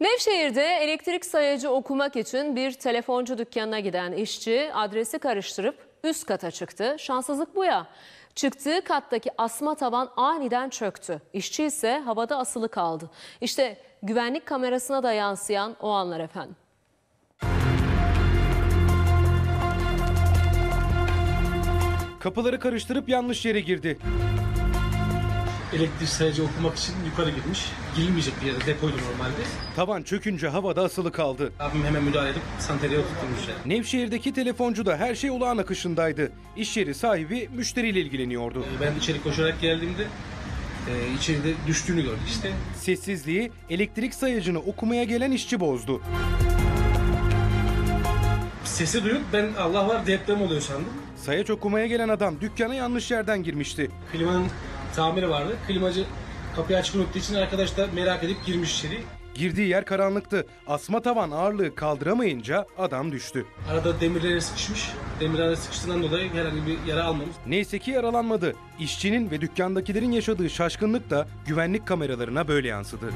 Nevşehir'de elektrik sayacı okumak için bir telefoncu dükkanına giden işçi adresi karıştırıp üst kata çıktı. Şanssızlık bu ya. Çıktığı kattaki asma tavan aniden çöktü. İşçi ise havada asılı kaldı. İşte güvenlik kamerasına da yansıyan o anlar efendim. Kapıları karıştırıp yanlış yere girdi. Elektrik sayacı okumak için yukarı girmiş. Girilmeyecek bir yere depoydu normalde. Tavan çökünce havada asılı kaldı. Abim hemen müdahale edip santeriye oturtmuş. Nevşehir'deki telefoncu da her şey olağan akışındaydı. İş yeri sahibi müşteriyle ilgileniyordu. Ben içeri koşarak geldiğimde e, içeride düştüğünü gördük işte. Sessizliği elektrik sayacını okumaya gelen işçi bozdu. Sesi duyup ben Allah var deprem oluyor sandım. Sayaç okumaya gelen adam dükkana yanlış yerden girmişti. Klimanın tamiri vardı. Klimacı kapıyı açık unuttuğu için arkadaş da merak edip girmiş içeri. Girdiği yer karanlıktı. Asma tavan ağırlığı kaldıramayınca adam düştü. Arada demirlere sıkışmış. Demirlere sıkıştığından dolayı herhangi bir yara almamış. Neyse ki yaralanmadı. İşçinin ve dükkandakilerin yaşadığı şaşkınlık da güvenlik kameralarına böyle yansıdı.